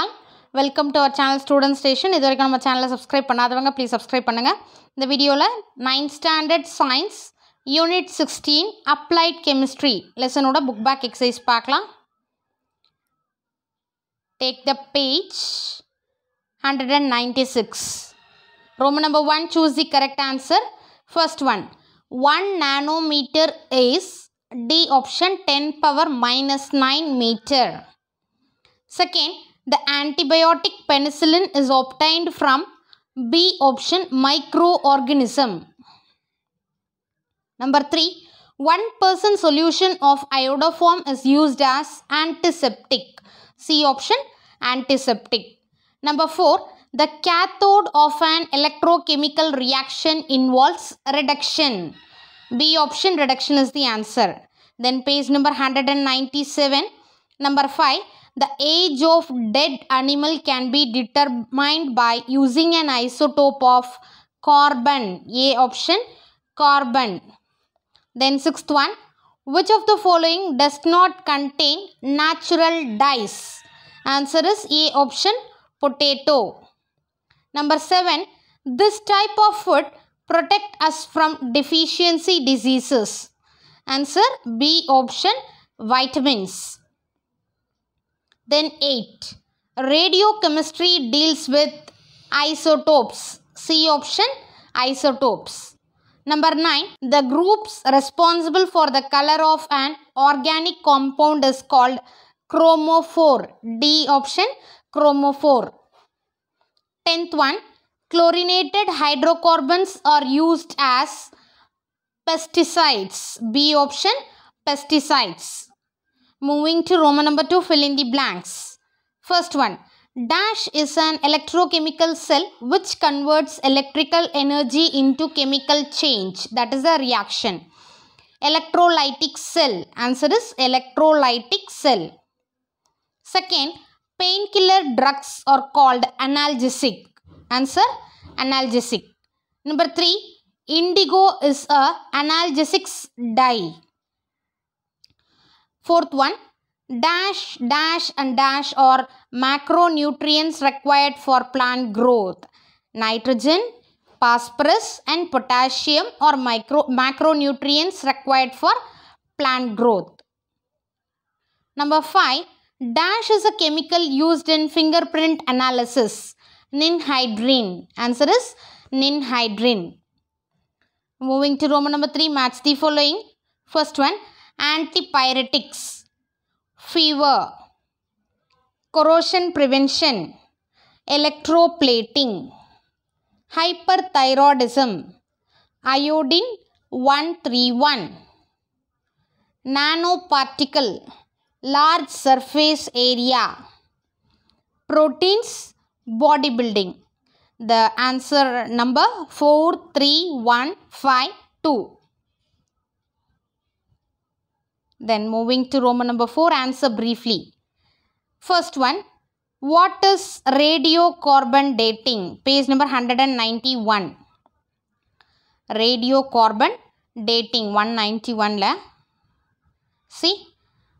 All welcome to our channel student station இது வரைக்கும் நம்ம சேனலை சப்ஸ்கிரைப் பண்ணாதவங்க ப்ளீஸ் சப்ஸ்கிரைப் பண்ணுங்கள் இந்த வீடியோவில் ninth standard science unit sixteen applied chemistry லெசனோட book back exercise பார்க்கலாம். Take the page hundred and ninety six Roman number 1 choose the correct answer. First one 1 nanometer is D option 10 power minus 9 meter. Second the antibiotic penicillin is obtained from B option microorganism. Number 3 1% solution of iodoform is used as antiseptic. C option antiseptic. Number 4 the cathode of an electrochemical reaction involves reduction. B option reduction is the answer. Then page number 197. Number 5. The age of dead animal can be determined by using an isotope of carbon. A option carbon. Then sixth one. Which of the following does not contain natural dyes? Answer is A option potato. Number 7. This type of food protect us from deficiency diseases. Answer B option vitamins. Then 8. Radiochemistry deals with isotopes. C option isotopes. Number 9. The groups responsible for the color of an organic compound is called chromophore. D option chromophore. Tenth one, chlorinated hydrocarbons are used as pesticides. B option, pesticides. Moving to Roman number 2, fill in the blanks. First one, dash is an electrochemical cell which converts electrical energy into chemical change. That is a reaction. Electrolytic cell. Answer is electrolytic cell. Second, painkiller drugs are called analgesic. Answer analgesic. Number 3. Indigo is a analgesic dye. Fourth one. Dash, dash and dash are macronutrients required for plant growth. Nitrogen, phosphorus and potassium are micro, macronutrients required for plant growth. Number 5. Dash is a chemical used in fingerprint analysis. Ninhydrin. Answer is ninhydrin. Moving to Roman number 3, match the following. First one, antipyretics, fever, corrosion prevention, electroplating, hyperthyroidism, iodine 131, nanoparticle, large surface area, proteins, bodybuilding. The answer number 43152. Then moving to Roman number 4, answer briefly. First one, what is radiocarbon dating? Page number 191. Radiocarbon dating 191 la. See,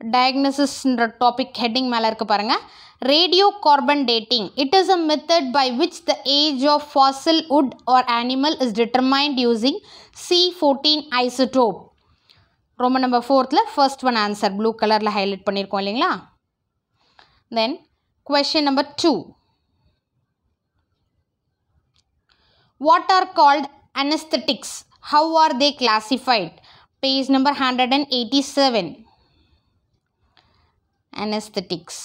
டயக்னோசிஸ்ன்ற topic heading மேலே இருக்கு பாருங்கள் radio carbon dating it is a method by which the age of Fazil would or animal is determined using C fourteen isotope ரொம்ப number ஃபோர்த்தில் first one answer blue கலரில் highlight பண்ணியிருக்கோம் இல்லைங்களா தென் question number two what are called anaesthetics how are they classified page number hundred and eighty seven anesthetics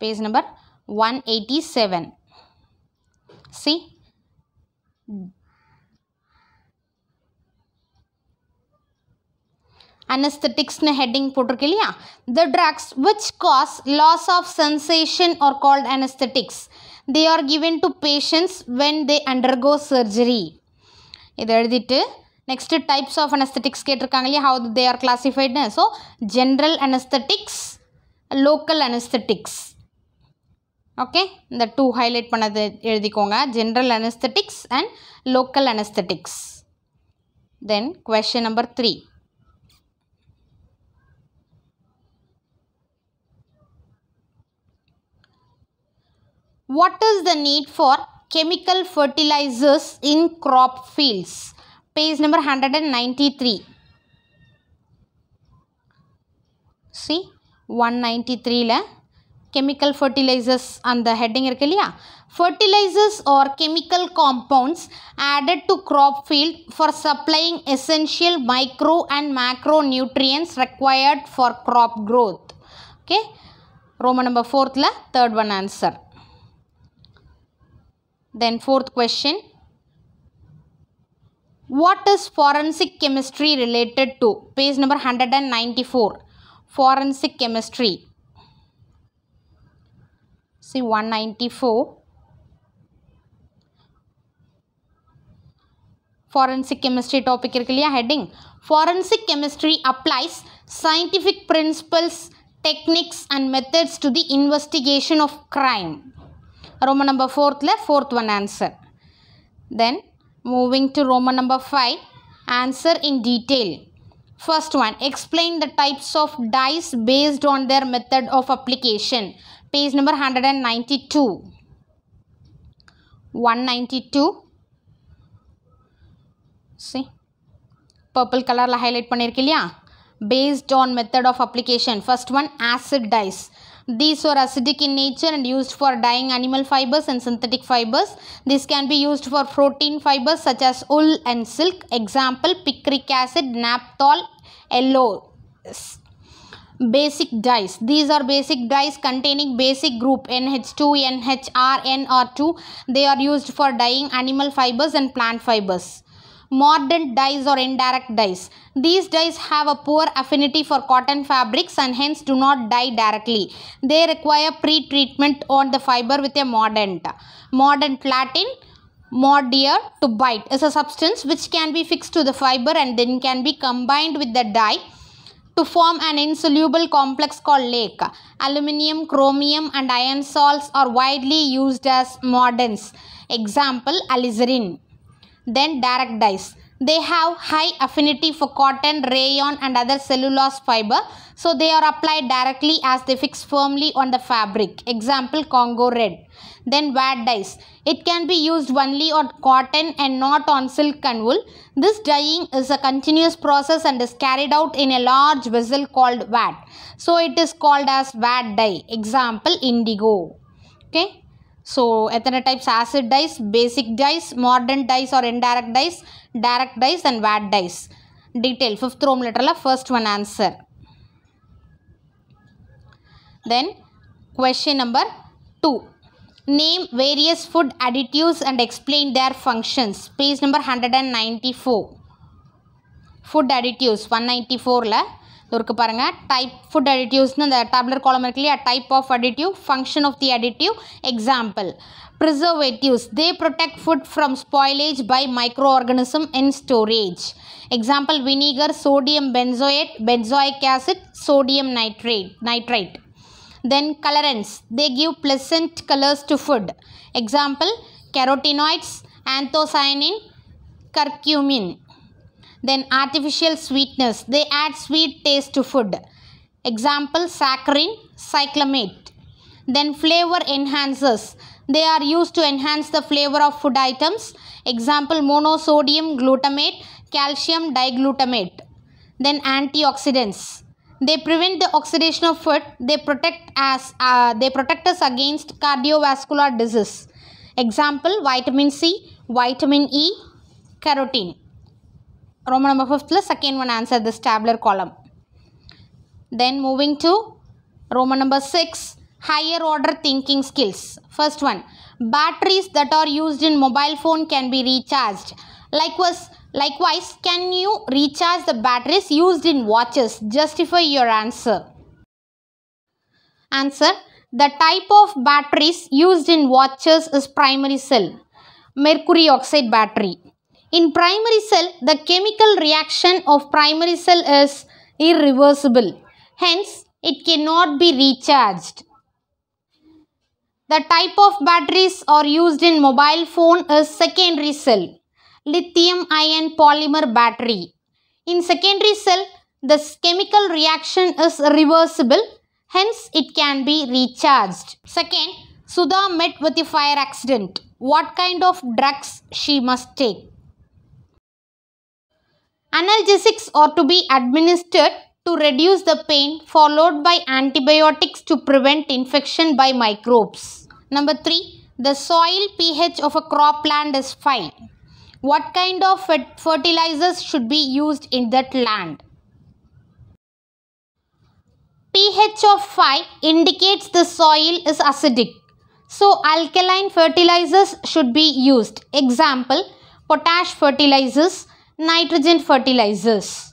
page number 187 see அனஸ்தட்டிக்ஸ்னு heading போட்டிருக்கு இல்லையா the drugs which cause loss of sensation are called anaesthetics they are given to patients when they undergo surgery இதை எழுதிட்டு next types of anaesthetics கேட்டிருக்காங்க இல்லையா? How they are கிளாசிஃபைட்னு so general anaesthetics local anaesthetics okay இந்த two highlight பண்ணது எழுதிக்கோங்க. General anaesthetics and local anaesthetics then question number three What is the need for chemical fertilizers in crop fields? Page number 193. See 193ல chemical fertilizers அந்த heading இருக்கு இல்லையா fertilizers or chemical compounds added to crop field for supplying essential micro and macronutrients required for crop growth okay roman number 4th ல third one answer then fourth question what is forensic chemistry related to page number 194 forensic chemistry see 194 forensic chemistry topic இருக்கு இல்லையா heading forensic chemistry applies scientific principles techniques and methods to the investigation of crime Roman number 4th, fourth one answer. Then moving to Roman number 5, answer in detail. First one, explain the types of dyes based on their method of application. Page number 192. 192. See, purple color la highlight பண்ணிருக்கில்லியா? Based on method of application. First one, acid dyes these are acidic in nature and used for dyeing animal fibers and synthetic fibers. This can be used for protein fibers such as wool and silk. Example picric acid naphthol yellow basic dyes. These are basic dyes containing basic group nh2 nhr nr2 they are used for dyeing animal fibers and plant fibers mordant dyes or indirect dyes these dyes have a poor affinity for cotton fabrics and hence do not dye directly they require pre-treatment on the fiber with a mordant mordant latin mordia to bite is a substance which can be fixed to the fiber and then can be combined with the dye to form an insoluble complex called lake. Aluminium, chromium, and iron salts are widely used as mordants. Example alizarin. Then direct dyes. They have high affinity for cotton, rayon, and other cellulose fiber, so they are applied directly as they fix firmly on the fabric. Example Congo red. Then vat dyes. It can be used only on cotton and not on silk and wool. This dyeing is a continuous process and is carried out in a large vessel called vat. So it is called as vat dye. Example indigo. Okay. So, ethanotypes types acid dyes, basic dyes, mordant dyes or indirect dyes, direct dyes and VAT dyes. Detail, fifth row letter, first one answer. Then, question number 2. Name various food additives and explain their functions. Page number 194. Food additives 194 la ஃபோரில் இருக்கு பாருங்கள் type food அடிட்டிவ்ஸ்னு அந்த டேப்லர் காலம் இருக்கு இல்லையா type of additive function of the additive example preservatives they protect food from spoilage by micro organism in storage example vinegar sodium benzoate benzoic acid sodium nitrate nitrite then colorants they give pleasant colors to food example carotenoids anthocyanin curcumin then artificial sweetness. They add sweet taste to food. Example saccharin cyclamate. Then flavor enhancers they are used to enhance the flavor of food items. Example monosodium glutamate calcium diglutamate. Then antioxidants. They prevent the oxidation of food. They protect as uh, they protect us against cardiovascular disease. Example vitamin c vitamin e carotene roman number 5th la second one answer this tabular column then moving to roman number 6 higher order thinking skills first one batteries that are used in mobile phone can be recharged likewise Likewise, can you recharge the batteries used in watches? Justify your answer. Answer. The type of batteries used in watches is primary cell, mercury oxide battery. In primary cell, the chemical reaction of primary cell is irreversible. Hence, it cannot be recharged. The type of batteries are used in mobile phone is secondary cell lithium ion polymer battery. In secondary cell, the chemical reaction is reversible, hence it can be recharged. Second, Sudha met with a fire accident. What kind of drugs she must take? Analgesics are to be administered to reduce the pain followed by antibiotics to prevent infection by microbes. Number 3. The soil pH of a cropland is 5. What kind of fertilizers should be used in that land? pH of 5 indicates the soil is acidic. So alkaline fertilizers should be used. Example, potash fertilizers, nitrogen fertilizers.